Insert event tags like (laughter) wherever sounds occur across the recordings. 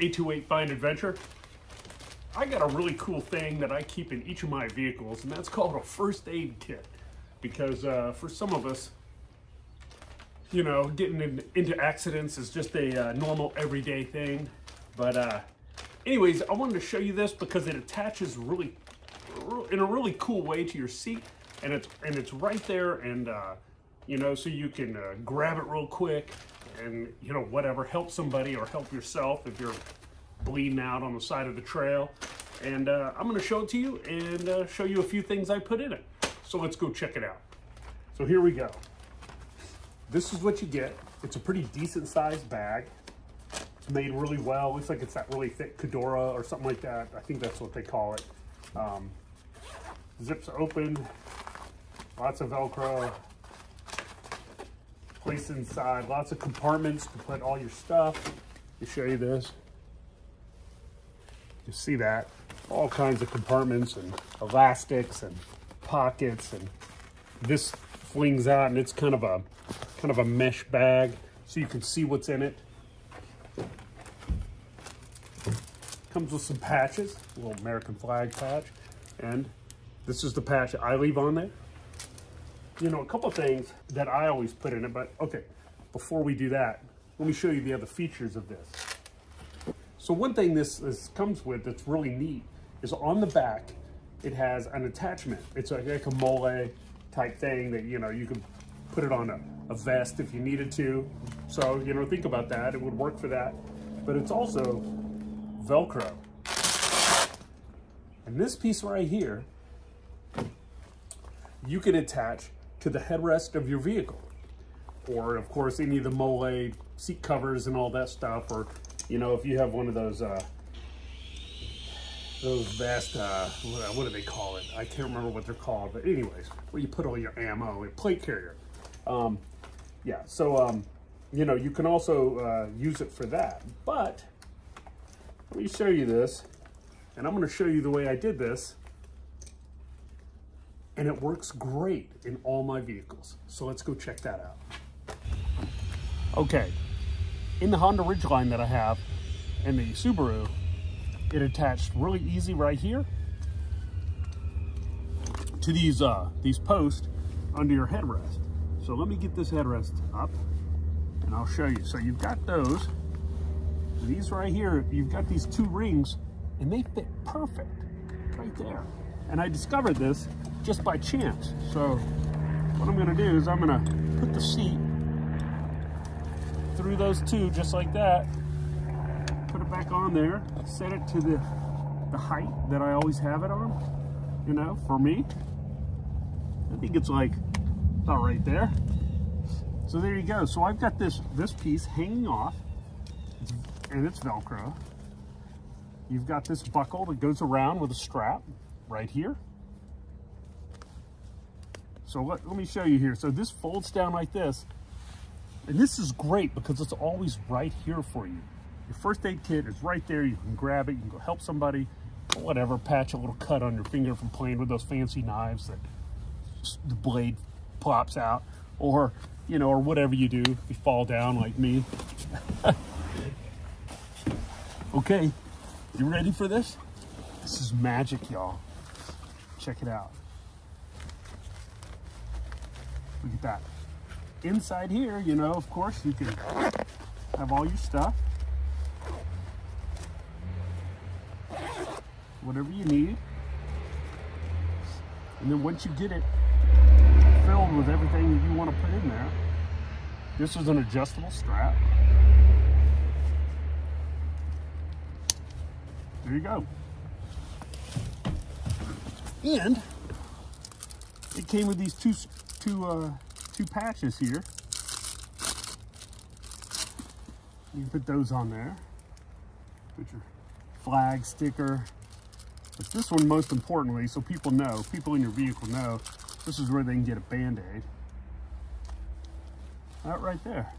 828 Find Adventure. I got a really cool thing that I keep in each of my vehicles, and that's called a first aid kit. Because uh, for some of us, you know, getting in, into accidents is just a uh, normal everyday thing. But uh, anyways, I wanted to show you this because it attaches really, in a really cool way to your seat, and it's and it's right there, and uh, you know, so you can uh, grab it real quick, and you know, whatever, help somebody or help yourself if you're bleeding out on the side of the trail. And uh, I'm gonna show it to you and uh, show you a few things I put in it. So let's go check it out. So here we go. This is what you get. It's a pretty decent sized bag. It's made really well. Looks like it's that really thick Cordura or something like that. I think that's what they call it. Um, zips open, lots of Velcro, place inside, lots of compartments to put all your stuff. Let me show you this. You see that? All kinds of compartments and elastics and pockets and this flings out and it's kind of a kind of a mesh bag so you can see what's in it. Comes with some patches, a little American flag patch, and this is the patch I leave on there. You know, a couple things that I always put in it, but okay, before we do that, let me show you the other features of this. So one thing this, this comes with that's really neat is on the back, it has an attachment. It's like, like a mole type thing that, you know, you can put it on a, a vest if you needed to. So, you know, think about that. It would work for that. But it's also Velcro. And this piece right here, you can attach to the headrest of your vehicle. Or, of course, any of the mole seat covers and all that stuff. Or, you know, if you have one of those, uh, those vast, uh, what, do they call it? I can't remember what they're called. But anyways, where you put all your ammo, a plate carrier. Um, yeah, so, um, you know, you can also uh, use it for that. But let me show you this. And I'm going to show you the way I did this. And it works great in all my vehicles. So let's go check that out. Okay, in the Honda Ridgeline that I have and the Subaru, it attached really easy right here to these uh, these posts under your headrest. So let me get this headrest up and I'll show you. So you've got those. These right here, you've got these two rings and they fit perfect right there. And I discovered this just by chance. So what I'm gonna do is I'm gonna put the seat through those two just like that. Put it back on there, set it to the, the height that I always have it on, you know, for me. I think it's like about right there. So there you go. So I've got this, this piece hanging off and it's Velcro. You've got this buckle that goes around with a strap right here. So let, let me show you here. So this folds down like this. And this is great because it's always right here for you. Your first aid kit is right there. You can grab it. You can go help somebody, whatever, patch a little cut on your finger from playing with those fancy knives that the blade pops out or, you know, or whatever you do if you fall down like me. (laughs) okay, you ready for this? This is magic, y'all. Check it out. Look at that. Inside here, you know, of course, you can have all your stuff. Whatever you need. And then once you get it filled with everything that you want to put in there, this is an adjustable strap. There you go. And it came with these two two uh, two patches here. You can put those on there. Put your flag sticker. But this one, most importantly, so people know, people in your vehicle know, this is where they can get a Band-Aid. That right there.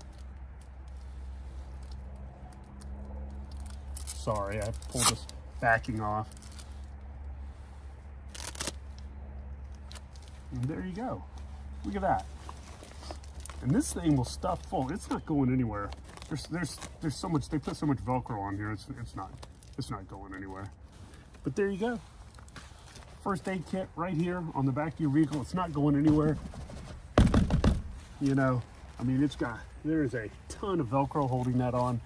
Sorry, I pulled this backing off. And there you go. Look at that. And this thing will stuff full. It's not going anywhere. There's, there's, there's so much, they put so much Velcro on here, it's, it's not, it's not going anywhere. But there you go. First aid kit right here on the back of your vehicle. It's not going anywhere. You know, I mean, it's got, there is a ton of Velcro holding that on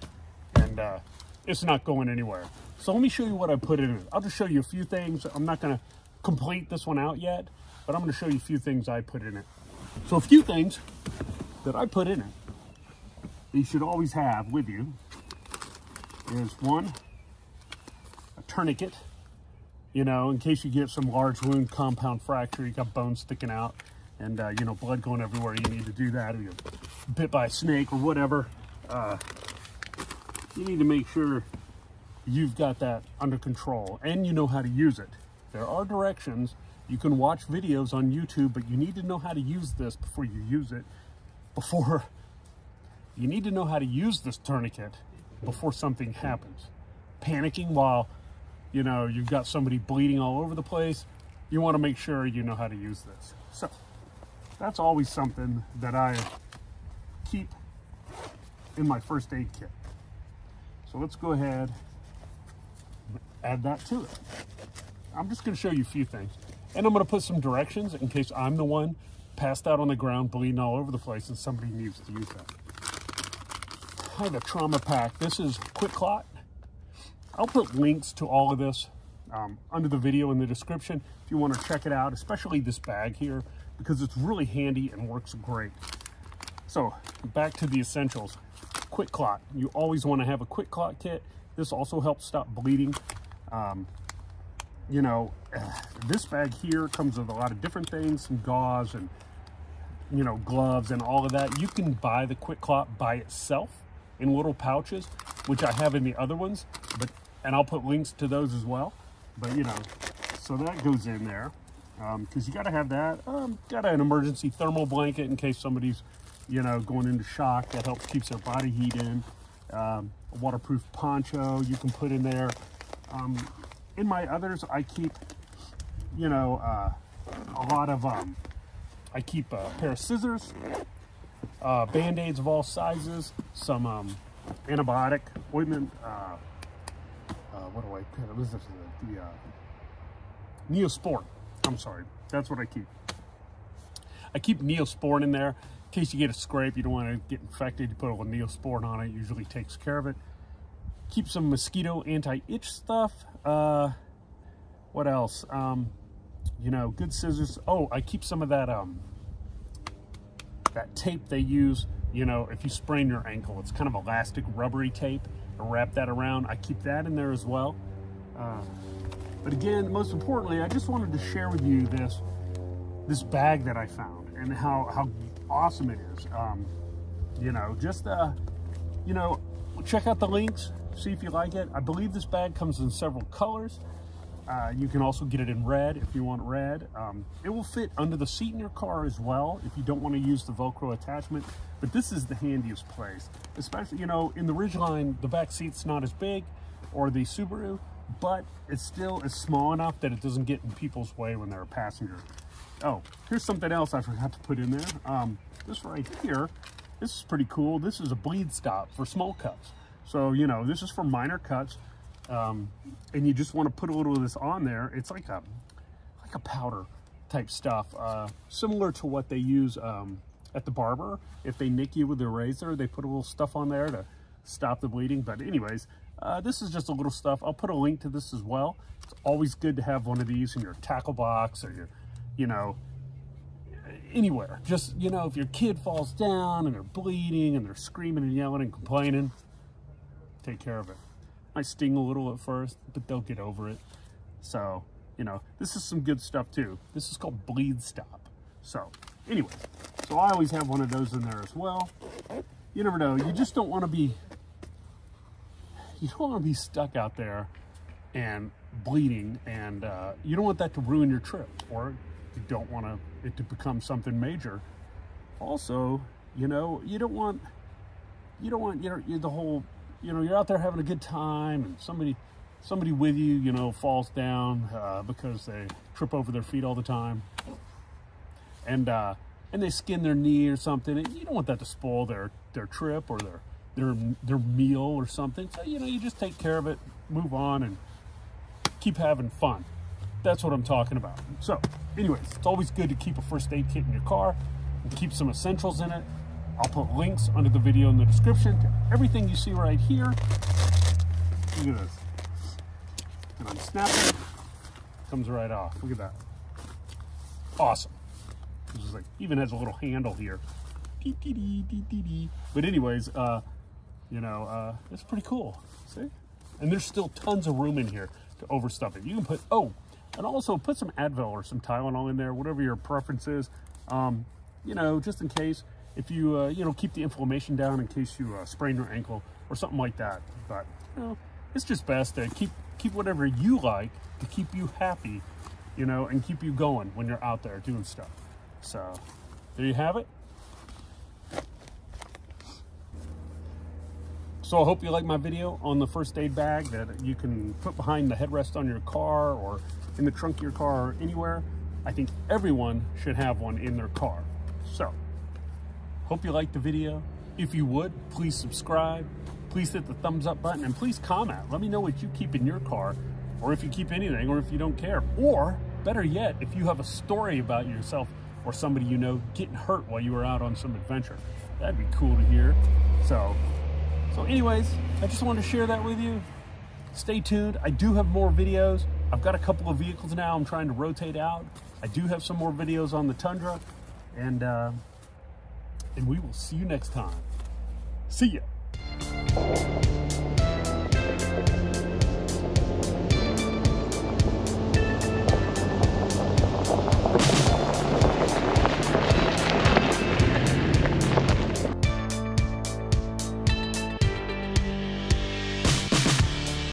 and uh, it's not going anywhere. So let me show you what I put in it. I'll just show you a few things. I'm not gonna complete this one out yet, but I'm gonna show you a few things I put in it. So a few things that I put in it, you should always have with you is one, a tourniquet, you know, in case you get some large wound, compound fracture, you got bones sticking out and, uh, you know, blood going everywhere, you need to do that, or you're bit by a snake or whatever. Uh, you need to make sure you've got that under control and you know how to use it. There are directions. You can watch videos on YouTube, but you need to know how to use this before you use it. Before you need to know how to use this tourniquet before something happens. Panicking while, you know, you've got somebody bleeding all over the place, you want to make sure you know how to use this. So that's always something that I keep in my first aid kit. So let's go ahead add that to it. I'm just going to show you a few things. And I'm going to put some directions in case I'm the one passed out on the ground, bleeding all over the place, and somebody needs to use that. I have a trauma pack. This is QuikClot. I'll put links to all of this um, under the video in the description if you want to check it out, especially this bag here, because it's really handy and works great. So back to the essentials. QuikClot. You always want to have a QuikClot kit. This also helps stop bleeding. Um, you know, (sighs) this bag here comes with a lot of different things, some gauze and, you know, gloves and all of that. You can buy the QuikClot by itself in little pouches, which I have in the other ones, but and I'll put links to those as well. But, you know, so that goes in there because um, you got to have that. Um, got an emergency thermal blanket in case somebody's, you know, going into shock. That helps keeps their body heat in. Um, a waterproof poncho you can put in there. Um, in my others, I keep, you know, uh, a lot of, um, I keep a pair of scissors, uh, band-aids of all sizes, some um, antibiotic ointment, uh, uh, what do I, what is this, the, uh, Neosporin, I'm sorry, that's what I keep. I keep Neosporin in there in case you get a scrape, you don't want to get infected, you put a little Neosporin on it, usually takes care of it keep some mosquito anti-itch stuff. Uh, what else? Um, you know, good scissors. Oh, I keep some of that um, that tape they use. You know, if you sprain your ankle, it's kind of elastic, rubbery tape. Wrap that around. I keep that in there as well. Uh, but again, most importantly, I just wanted to share with you this this bag that I found and how how awesome it is. Um, you know, just uh, you know, check out the links see if you like it. I believe this bag comes in several colors. Uh, you can also get it in red if you want red. Um, it will fit under the seat in your car as well if you don't want to use the Velcro attachment. But this is the handiest place, especially, you know, in the Ridgeline, the back seat's not as big, or the Subaru, but it still is small enough that it doesn't get in people's way when they're a passenger. Oh, here's something else I forgot to put in there. Um, this right here, this is pretty cool. This is a bleed stop for small cuts. So, you know, this is for minor cuts. Um, and you just want to put a little of this on there. It's like a, like a powder type stuff, uh, similar to what they use um, at the barber. If they nick you with a razor, they put a little stuff on there to stop the bleeding. But anyways, uh, this is just a little stuff. I'll put a link to this as well. It's always good to have one of these in your tackle box or your, you know, anywhere. Just, you know, if your kid falls down and they're bleeding and they're screaming and yelling and complaining, take care of it. Might sting a little at first, but they'll get over it. So, you know, this is some good stuff too. This is called Bleed Stop. So, anyway, so I always have one of those in there as well. You never know. You just don't want to be, you don't want to be stuck out there and bleeding and uh, you don't want that to ruin your trip or you don't want to, it to become something major. Also, you know, you don't want, you don't want, you know, the whole you know, you're out there having a good time and somebody, somebody with you, you know, falls down uh, because they trip over their feet all the time. And, uh, and they skin their knee or something. And you don't want that to spoil their, their trip or their, their their meal or something. So you know, you just take care of it, move on, and keep having fun. That's what I'm talking about. So, anyways, it's always good to keep a first aid kit in your car and keep some essentials in it. I'll put links under the video in the description to everything you see right here. Look at this. And I'm snapping. Comes right off. Look at that. Awesome. This is like even has a little handle here. But anyways, uh, you know, uh, it's pretty cool. See? And there's still tons of room in here to overstuff it. You can put, oh, and also put some Advil or some Tylenol in there, whatever your preference is. Um, you know, just in case, if you, uh, you know, keep the inflammation down in case you uh, sprain your ankle or something like that. But, you know, it's just best to keep, keep whatever you like to keep you happy, you know, and keep you going when you're out there doing stuff. So, there you have it. So I hope you like my video on the first aid bag that you can put behind the headrest on your car or in the trunk of your car or anywhere. I think everyone should have one in their car. So, hope you liked the video. If you would, please subscribe. Please hit the thumbs up button and please comment. Let me know what you keep in your car or if you keep anything or if you don't care. Or better yet, if you have a story about yourself or somebody you know getting hurt while you were out on some adventure. That'd be cool to hear. So so anyways, I just wanted to share that with you. Stay tuned. I do have more videos. I've got a couple of vehicles now I'm trying to rotate out. I do have some more videos on the Tundra. And, uh, and we will see you next time. See ya.